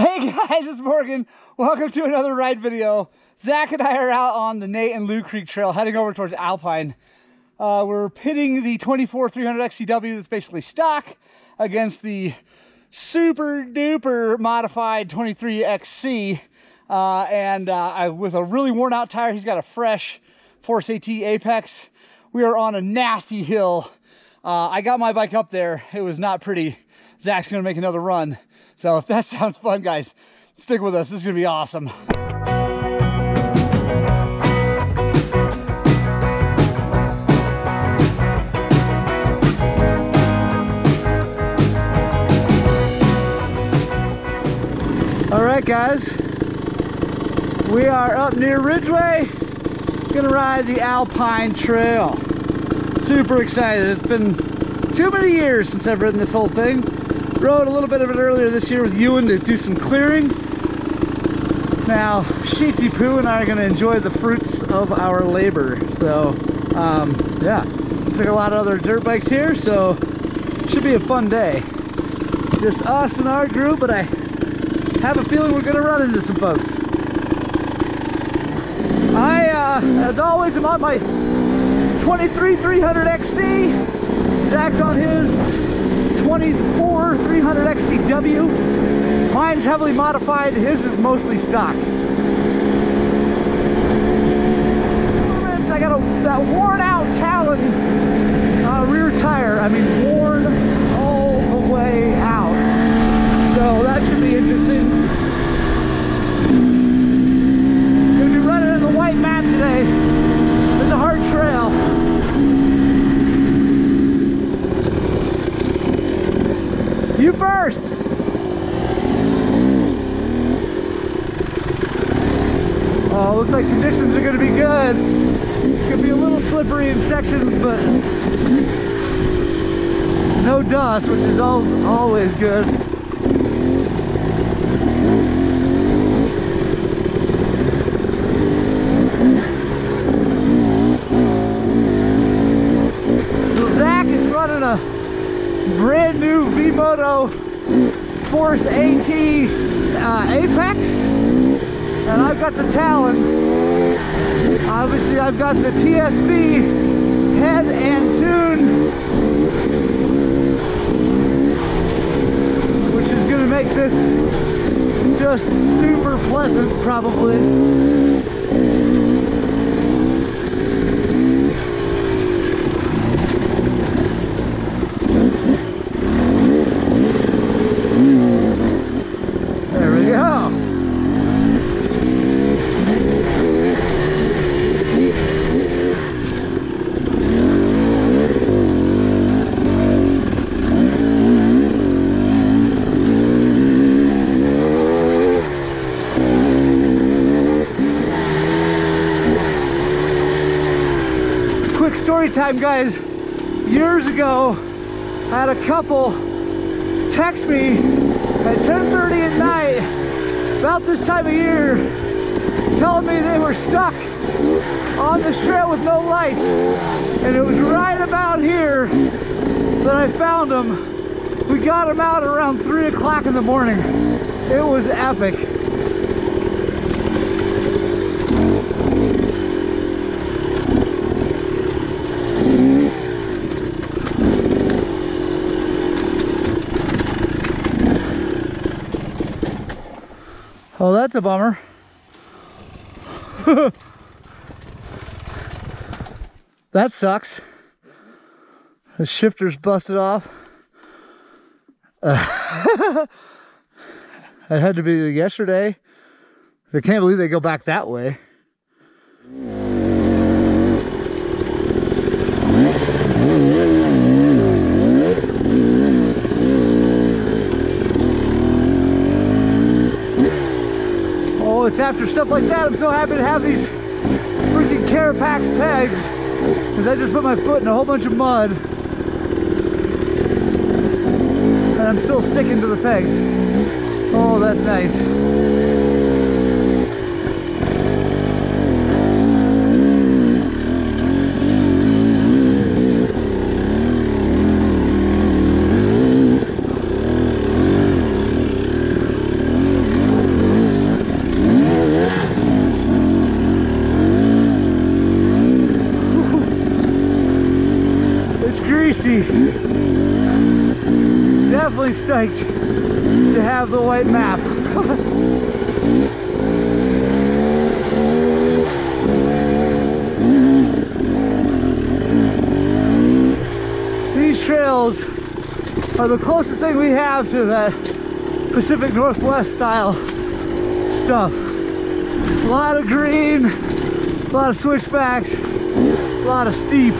Hey guys, it's Morgan. Welcome to another ride video. Zach and I are out on the Nate and Lou Creek Trail heading over towards Alpine. Uh, we're pitting the 24 300 XCW that's basically stock against the super duper modified 23 XC. Uh, and uh, I, with a really worn out tire, he's got a fresh Force AT Apex. We are on a nasty hill. Uh, I got my bike up there. It was not pretty. Zach's gonna make another run. So if that sounds fun, guys, stick with us. This is gonna be awesome. All right, guys, we are up near Ridgway. Gonna ride the Alpine Trail. Super excited. It's been too many years since I've ridden this whole thing. Rode a little bit of it earlier this year with Ewan to do some clearing. Now, Sheetsy Poo and I are gonna enjoy the fruits of our labor. So, um, yeah, looks like a lot of other dirt bikes here, so should be a fun day. Just us and our group, but I have a feeling we're gonna run into some folks. I, uh, as always, am on my 23 300 XC. Zach's on his 24 300 XCW. Mine's heavily modified, his is mostly stock. I got a, that worn out Talon uh, rear tire. I mean, worn all the way out. So that should be interesting. Gonna be running in the white mat today. It's a hard trail. You first. Oh, looks like conditions are gonna be good. Could be a little slippery in sections, but no dust, which is al always good. So Zach is running a brand new V-Moto Force AT uh, Apex and I've got the Talon obviously I've got the TSP head and tune which is going to make this just super pleasant probably There we go. Quick story time, guys. Years ago, I had a couple text me at 10.30 at night about this time of year telling me they were stuck on this trail with no lights. And it was right about here that I found them. We got them out around 3 o'clock in the morning. It was epic Oh, that's a bummer. that sucks. The shifter's busted off. Uh, it had to be yesterday. I can't believe they go back that way. It's after stuff like that. I'm so happy to have these freaking Carapax pegs. Because I just put my foot in a whole bunch of mud. And I'm still sticking to the pegs. Oh, that's nice. Really to have the white map. These trails are the closest thing we have to that Pacific Northwest style stuff. A lot of green, a lot of switchbacks, a lot of steep.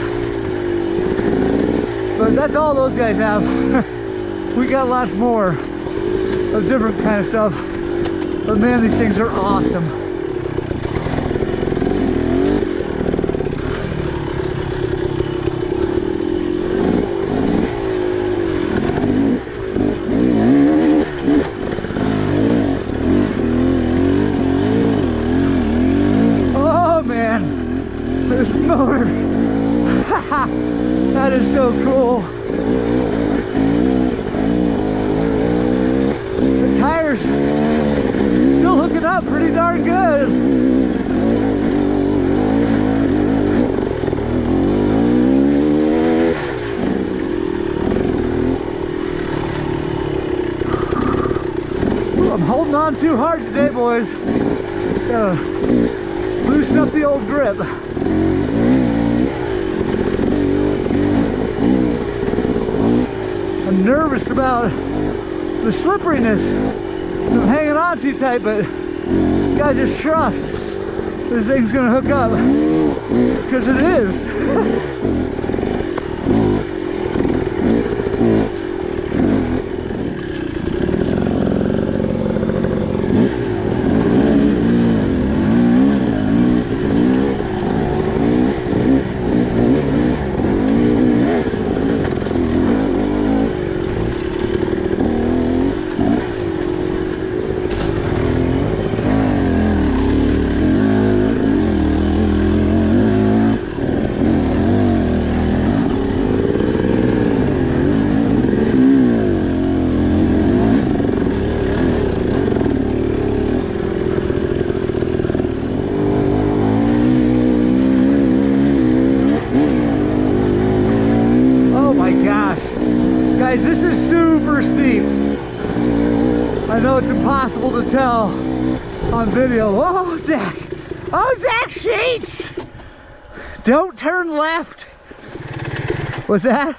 But that's all those guys have. we got lots more of different kind of stuff. But man, these things are awesome. Oh man, this motor. that is so cool. The tires still hooking up pretty darn good. Ooh, I'm holding on too hard today, boys. Gotta loosen up the old grip. I'm nervous about the slipperiness. I'm hanging on too tight, but gotta just trust this thing's gonna hook up because it is. Oh my gosh. Guys, this is super steep. I know it's impossible to tell on video. Oh, Zach. Oh, Zach Sheets. Don't turn left. What's that?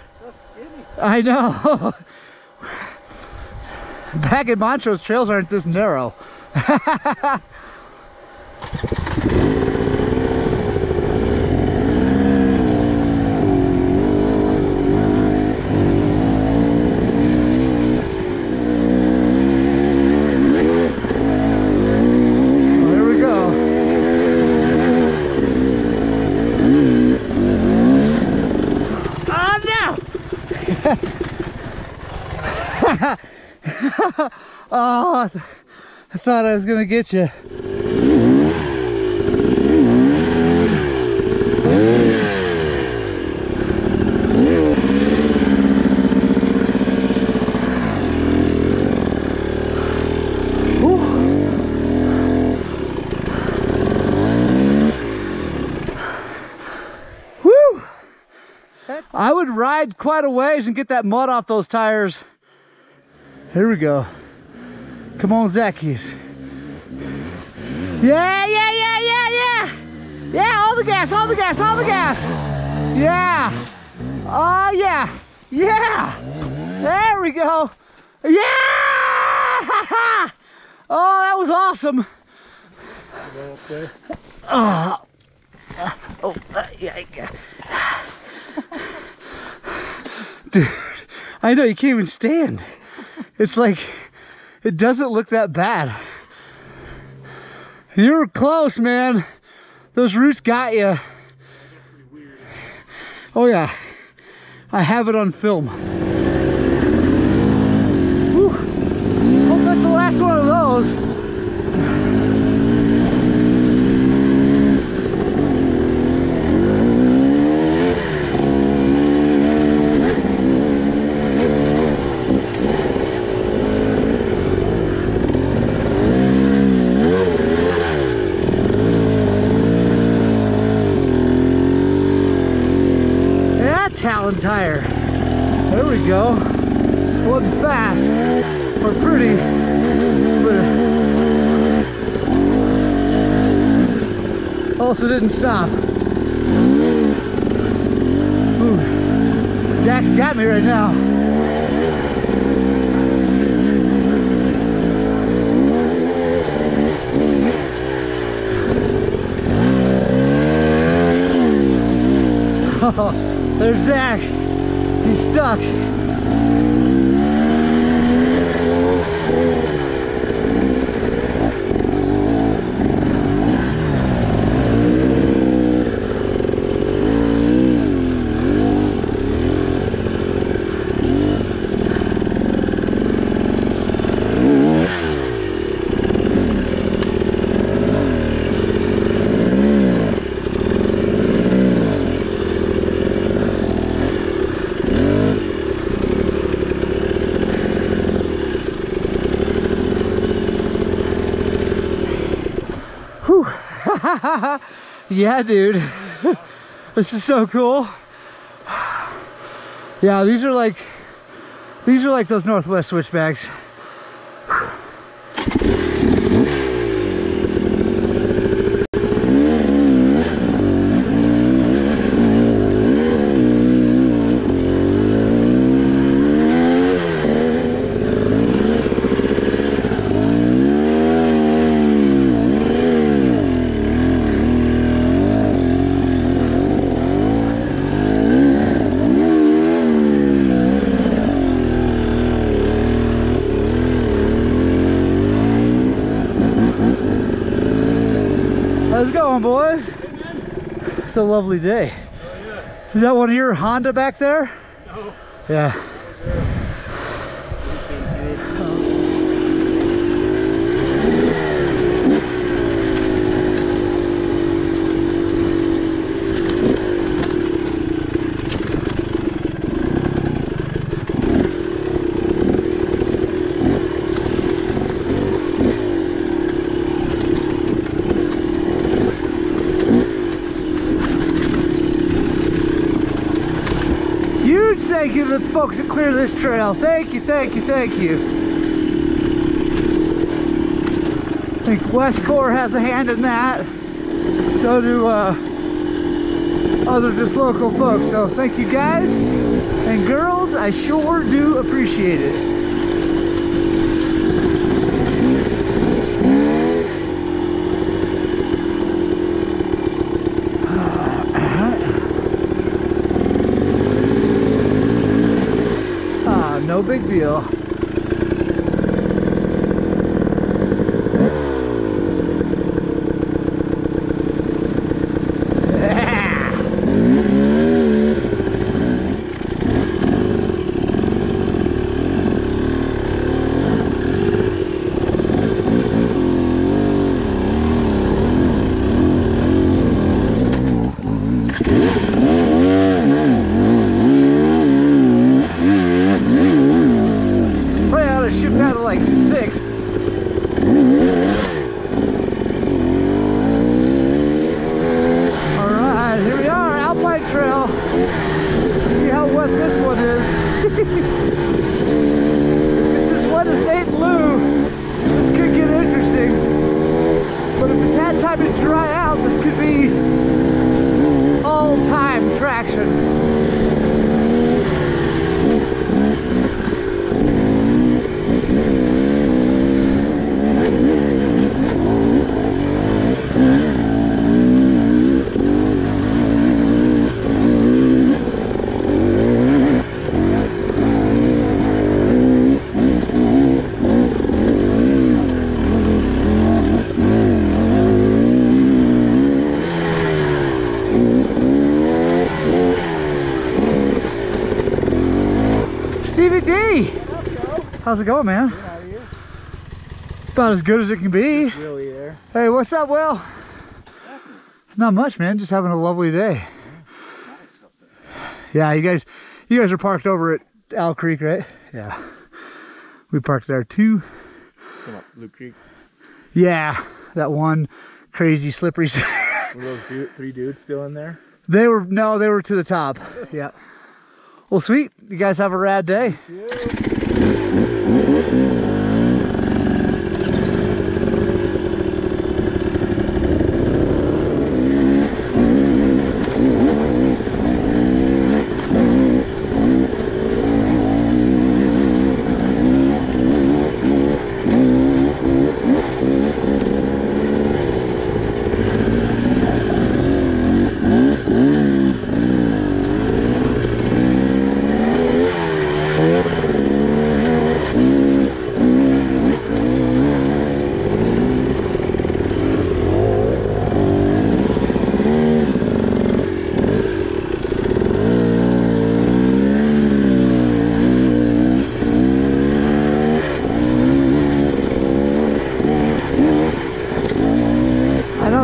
I know. Back in Montrose, trails aren't this narrow. Well, here we go. Oh no! oh, I, th- I thought I was gonna get you. Woo! I would ride quite a ways and get that mud off those tires. Here we go. Come on, Zacchaeus. Yeah, yeah, yeah, yeah, yeah. Yeah, all the gas, all the gas, all the gas. Yeah. Oh, yeah. Yeah. There we go. Yeah. Oh, that was awesome. Oh, oh, uh, yeah, yeah. Dude, I know you can't even stand. It's like it doesn't look that bad. You were close, man. Those roots got you. Oh yeah, I have it on film. Whew. Hope that's the last one of those. Yeah, Talon tire. There we go. And fast, or pretty, but uh, also didn't stop. Ooh. Zach's got me right now. Oh, there's Zach. He's stuck. Whew. yeah, dude. this is so cool. Yeah, these are like these are like those Northwest switchbacks. How's it going, boys? It's a lovely day. Oh, Is that one of your Honda back there? No. Yeah. Huge thank you to the folks that clear this trail. Thank you, thank you, thank you. I think Westcor has a hand in that. So do uh, other just local folks. So thank you guys and girls. I sure do appreciate it. No big deal. Probably ought to shift out to like six. All right, here we are, Alpine Trail. See how wet this one is. if it's as wet as Nate Lou, this could get interesting. But if it's had time to dry out, this could be all-time traction. Stevie D! How's it going, man? About as good as it can be. Really there. Hey, what's up, Will? Not much, man. Just having a lovely day. Yeah, you guys, you guys are parked over at Owl Creek, right? Yeah. We parked there too. Come up, Blue Creek. Yeah, that one crazy slippery. Were those three dudes still in there? they were no, they were to the top. Yeah. Well, sweet. You guys have a rad day. Yeah.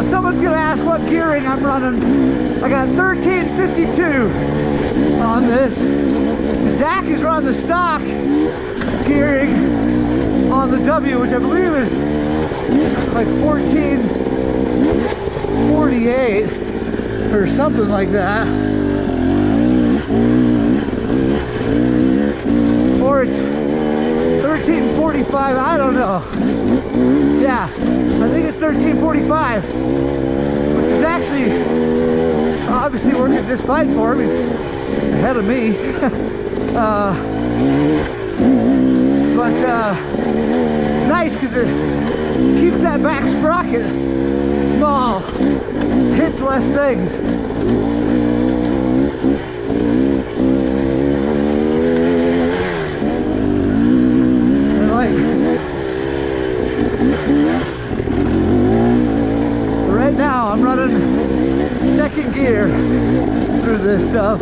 someone's gonna ask what gearing I'm running. I got 1352 on this. Zach is running the stock gearing on the W, which I believe is like 1448 or something like that. Or it's 1345, I don't know. Yeah, I think it's 1345, which is actually obviously working this fight for him. He's ahead of me. uh, but uh, it's nice because it keeps that back sprocket small, hits less things. Like right now I'm running second gear through this stuff.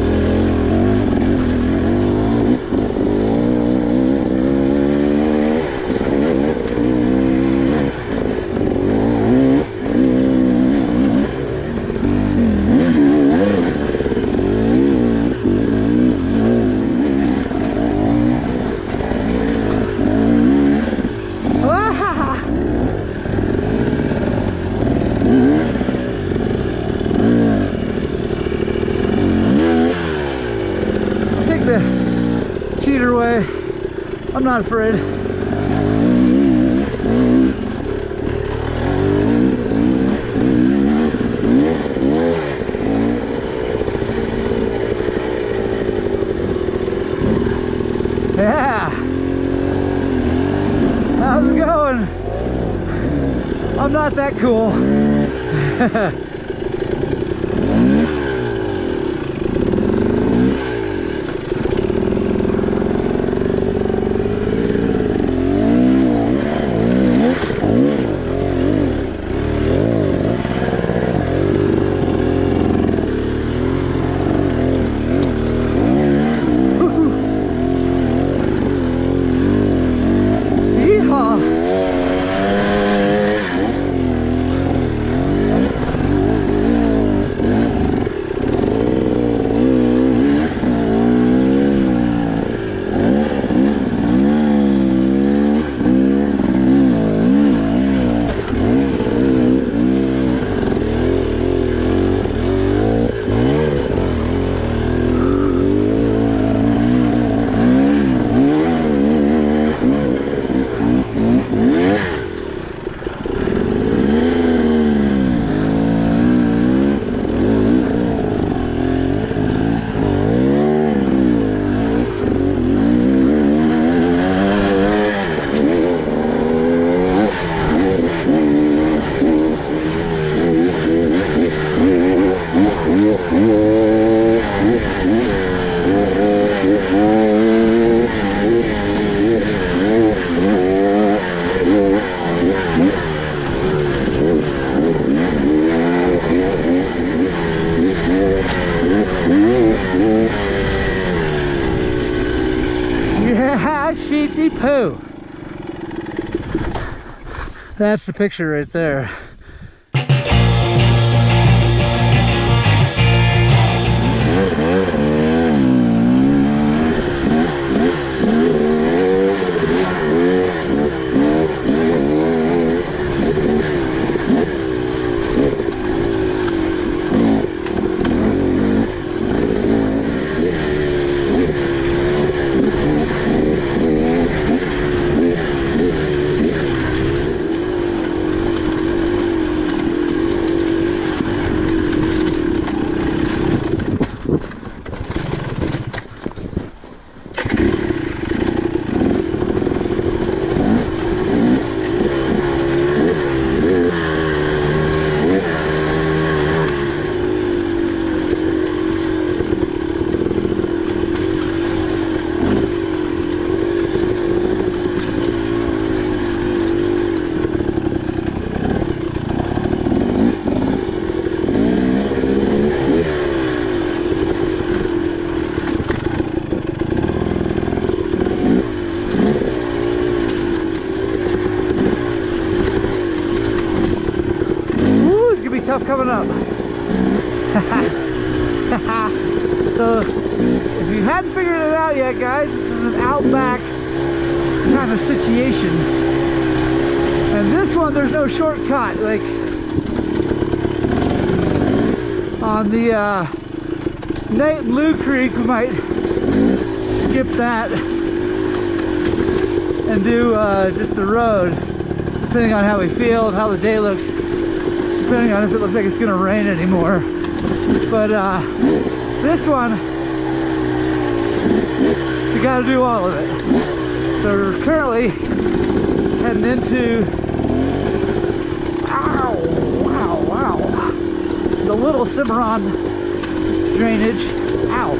I'm not afraid. Yeah. How's it going? I'm not that cool. That's the picture right there. Guys, this is an outback kind of situation. And this one, there's no shortcut. Like on the uh, Nate Blue Creek, we might skip that and do uh, just the road, depending on how we feel how the day looks, depending on if it looks like it's gonna rain anymore. But uh, this one, you gotta do all of it. So we're currently heading into, ow, wow, wow, the Little Cimarron drainage. Ow,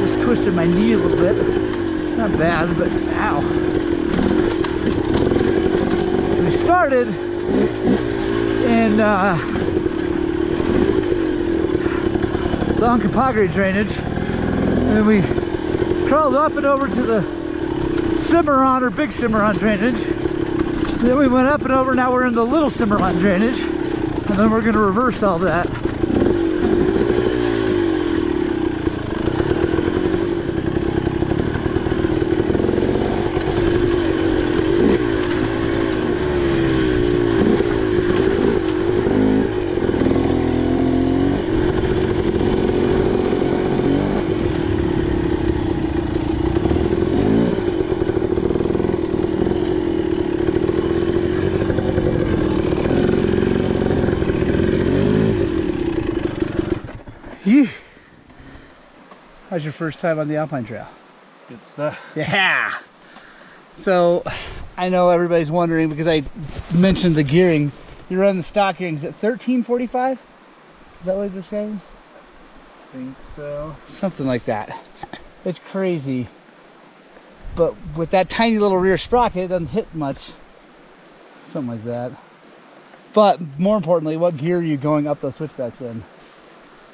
just twisted my knee a little bit. Not bad, but ow. So we started in uh, the Uncompahgre drainage, and then we crawled up and over to the Cimarron or Big Cimarron drainage. Then we went up and over, now we're in the Little Cimarron drainage, and then we're gonna reverse all that. Yeah. How's your first time on the Alpine Trail? Good stuff. Yeah. So I know everybody's wondering because I mentioned the gearing. You're running the stock gearings at 1345? Is that what this saying? think so. Something like that. It's crazy. But with that tiny little rear sprocket, it doesn't hit much. Something like that. But more importantly, what gear are you going up those switchbacks in?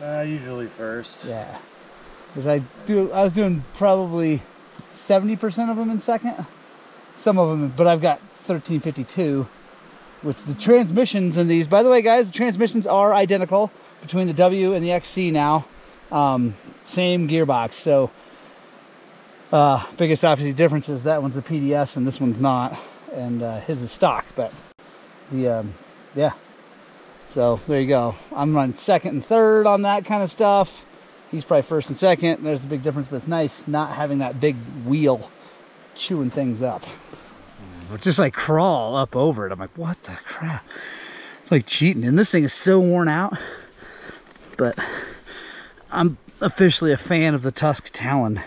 Uh, usually first. Yeah. Because I do, I was doing probably 70% of them in second. Some of them, but I've got 1352, which the transmissions in these, by the way, guys, the transmissions are identical between the W and the XC now. Um, same gearbox. So, uh, biggest obviously difference is that one's a PDS and this one's not. And uh, his is stock, but the, um, yeah. So there you go. I'm running second and third on that kind of stuff. He's probably first and second. There's a big difference, but it's nice not having that big wheel chewing things up. Just like crawl up over it. I'm like, what the crap? It's like cheating. And this thing is so worn out. But I'm officially a fan of the Tusk Talon.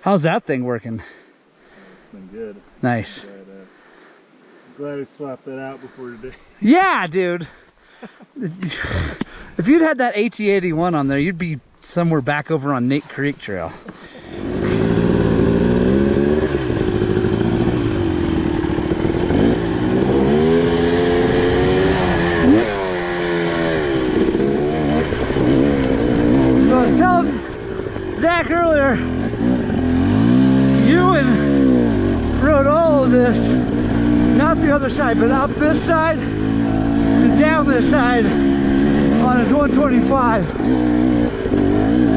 How's that thing working? It's been good. Nice. Glad, uh, glad I swapped that out before today. Yeah, dude. if you'd had that AT81 on there, you'd be somewhere back over on Nate Creek Trail. Zach earlier, Ewan rode all of this, not the other side, but up this side and down this side his 125.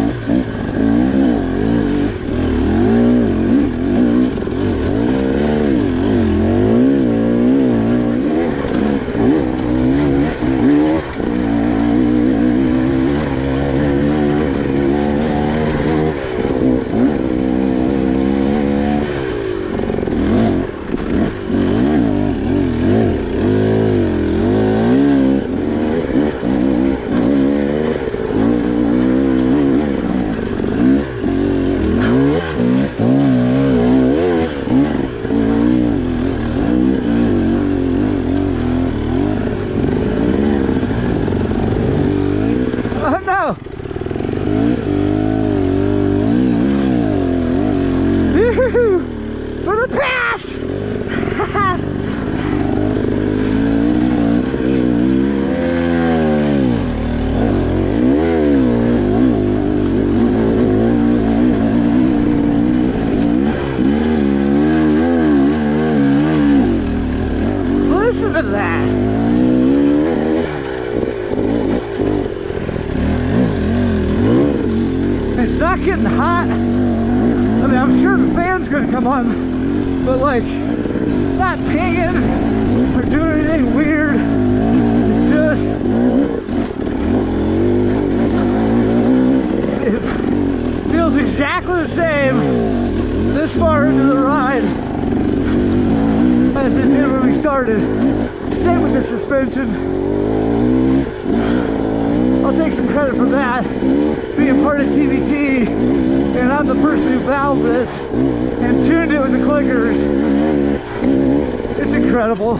I'll take some credit for that, being part of TBT, and I'm the person who valved it and tuned it with the clickers. It's incredible.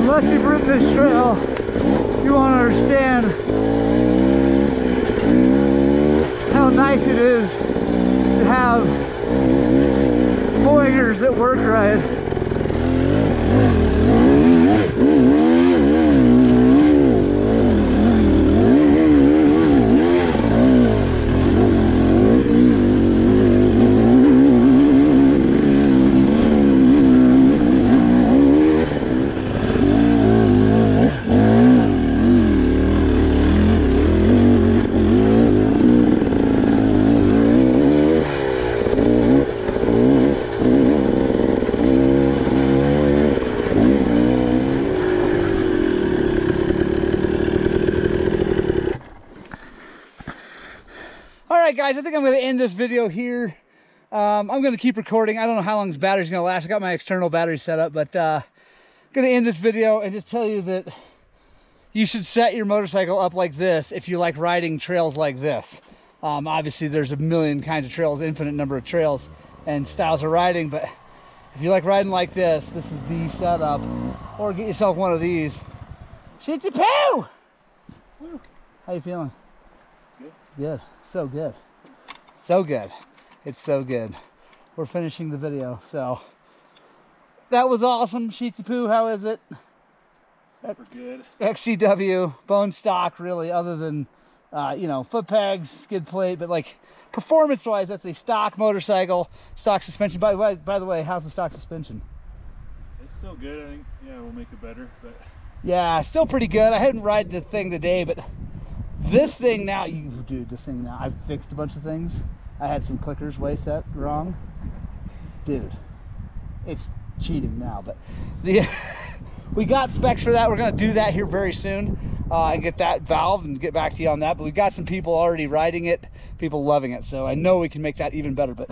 Unless you've ridden this trail, you won't understand how nice it is to have pointers that work right. Right, guys, I think I'm going to end this video here. Um, I'm going to keep recording. I don't know how long this battery's going to last. I got my external battery set up, but uh, going to end this video and just tell you that you should set your motorcycle up like this if you like riding trails like this. Um, obviously, there's a million kinds of trails, infinite number of trails and styles of riding, but if you like riding like this, this is the setup. Or get yourself one of these. Shitty poo! How you feeling? Good. Good. So good. So good. It's so good. We're finishing the video, so that was awesome. Sheetsy Poo, how is it? We're good. XCW, bone stock, really, other than uh, you know, foot pegs, skid plate, but like performance wise, that's a stock motorcycle, stock suspension. By the way, by the way, how's the stock suspension? It's still good. I think, yeah, we'll make it better. But Yeah, still pretty good. I hadn't ride the thing today, but this thing now, you dude, this thing now, I've fixed a bunch of things. I had some clickers way set wrong. Dude, it's cheating now, but the we got specs for that. We're gonna do that here very soon uh, and get that valve and get back to you on that. But we've got some people already riding it, people loving it. So I know we can make that even better. But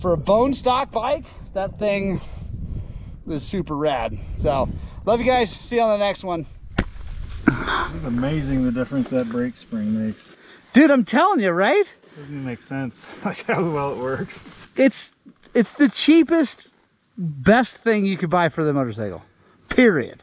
for a bone stock bike, that thing is super rad. So love you guys. See you on the next one. It's amazing the difference that brake spring makes. Dude, I'm telling you, right? Doesn't make sense. Like how well it works. It's it's the cheapest, best thing you could buy for the motorcycle. Period.